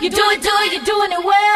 You do it, do it, you're doing it well.